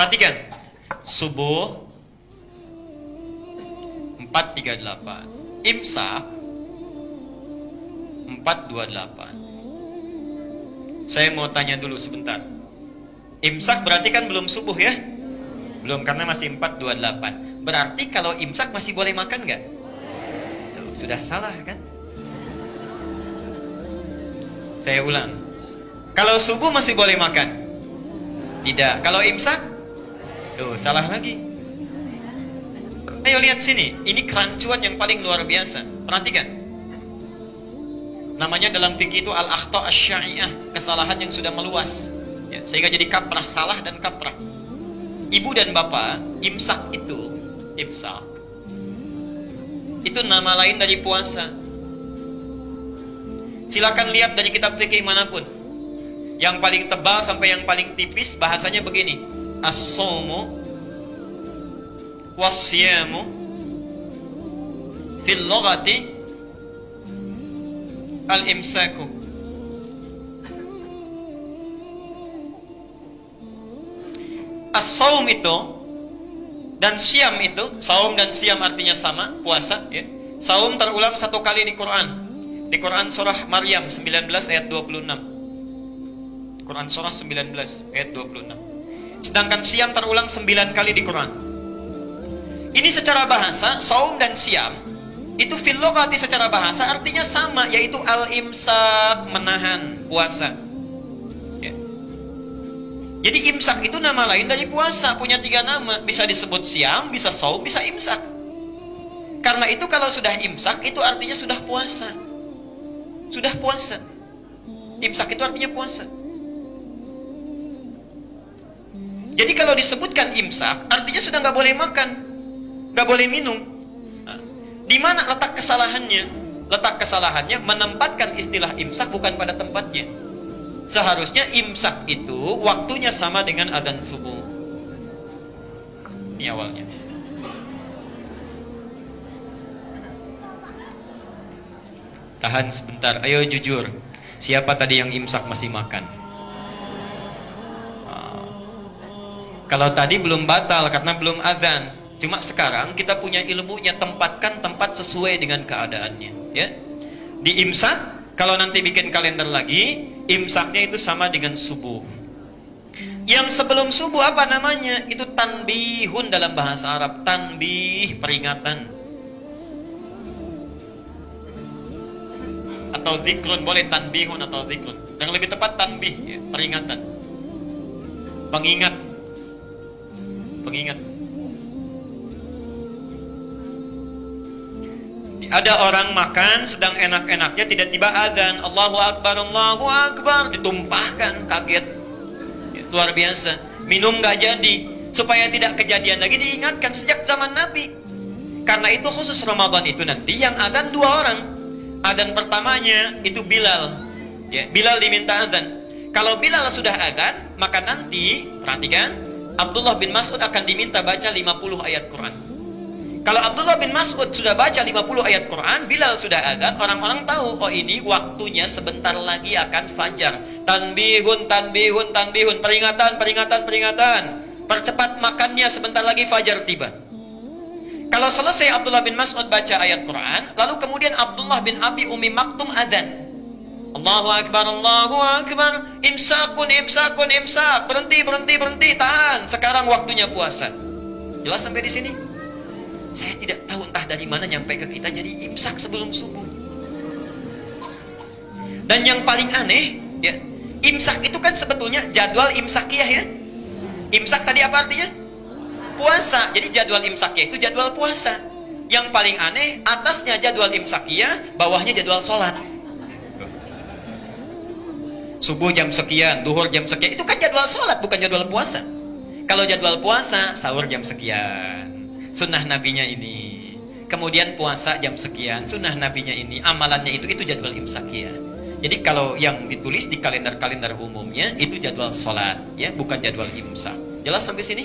Perhatikan. Subuh 438. Imsak 428. Saya mau tanya dulu sebentar. Imsak berarti kan belum subuh ya? Belum karena masih 428. Berarti kalau imsak masih boleh makan nggak? Sudah salah kan? Saya ulang. Kalau subuh masih boleh makan? Tidak. Kalau imsak? Tuh, salah lagi. Ayo lihat sini, ini kerancuan yang paling luar biasa. Perhatikan. Namanya dalam fikih itu al-akhta asy kesalahan yang sudah meluas. Ya, sehingga jadi kaprah, salah dan kaprah. Ibu dan bapak, imsak itu, imsak. Itu nama lain dari puasa. Silakan lihat dari kitab fikih mana pun. Yang paling tebal sampai yang paling tipis bahasanya begini. As-sawmu wasyamu fil lughati al-imsaku As-saum itu dan siam itu, saum dan siam artinya sama, puasa ya. Saum terulang satu kali di Quran. Di Quran surah Maryam 19 ayat 26. Quran surah 19 ayat 26. Sedangkan siam terulang 9 kali di Quran. Ini secara bahasa, saum dan siam itu filokati secara bahasa artinya sama yaitu al-imsak menahan puasa. Ya. Jadi imsak itu nama lain dari puasa, punya tiga nama, bisa disebut siam, bisa saum, bisa imsak. Karena itu kalau sudah imsak itu artinya sudah puasa. Sudah puasa. Imsak itu artinya puasa. Jadi kalau disebutkan imsak artinya sudah nggak boleh makan nggak boleh minum. Di mana letak kesalahannya? Letak kesalahannya menempatkan istilah imsak bukan pada tempatnya. Seharusnya imsak itu waktunya sama dengan adzan subuh. Ini awalnya. Tahan sebentar, ayo jujur. Siapa tadi yang imsak masih makan? Kalau tadi belum batal karena belum adzan, Cuma sekarang kita punya ilmunya tempatkan tempat sesuai dengan keadaannya, ya. Di imsak kalau nanti bikin kalender lagi, imsaknya itu sama dengan subuh. Yang sebelum subuh apa namanya? Itu tanbihun dalam bahasa Arab. Tanbih peringatan. Atau zikrun boleh tanbihun atau zikrun. Yang lebih tepat tanbih, ya, peringatan. Pengingat. Pengingat. Ada orang makan sedang enak-enaknya tidak tiba azan. Allahu Akbar, Allahu Akbar. Ditumpahkan, kaget. Ya, luar biasa. Minum nggak jadi. Supaya tidak kejadian lagi diingatkan sejak zaman Nabi. Karena itu khusus Ramadan itu nanti yang azan dua orang. Azan pertamanya itu Bilal. Ya, Bilal diminta azan. Kalau Bilal sudah azan, maka nanti, perhatikan, Abdullah bin Mas'ud akan diminta baca 50 ayat Quran. Kalau Abdullah bin Mas'ud sudah baca 50 ayat Quran, Bilal sudah azan, orang-orang tahu, oh ini waktunya sebentar lagi akan fajar. Tanbihun, tanbihun, tanbihun, peringatan, peringatan, peringatan. Percepat makannya sebentar lagi fajar tiba. Kalau selesai Abdullah bin Mas'ud baca ayat Quran, lalu kemudian Abdullah bin Abi Umi Maktum azan. Allahu Akbar, Allahu Akbar, imsakun, imsakun, imsak. Berhenti, berhenti, berhenti, tahan. Sekarang waktunya puasa. Jelas sampai di sini? Saya tidak tahu entah dari mana nyampe ke kita jadi imsak sebelum subuh. Dan yang paling aneh, ya, imsak itu kan sebetulnya jadwal imsakiyah ya. Imsak tadi apa artinya? Puasa. Jadi jadwal imsakiyah itu jadwal puasa. Yang paling aneh, atasnya jadwal imsakiyah, bawahnya jadwal sholat. Subuh jam sekian, duhur jam sekian, itu kan jadwal sholat, bukan jadwal puasa. Kalau jadwal puasa, sahur jam sekian. Sunnah nabinya ini. Kemudian puasa jam sekian sunnah nabinya ini. Amalannya itu itu jadwal imsak ya jadi kalau yang ditulis di kalender-kalender umumnya itu jadwal sholat ya bukan jadwal imsak. Jelas sampai sini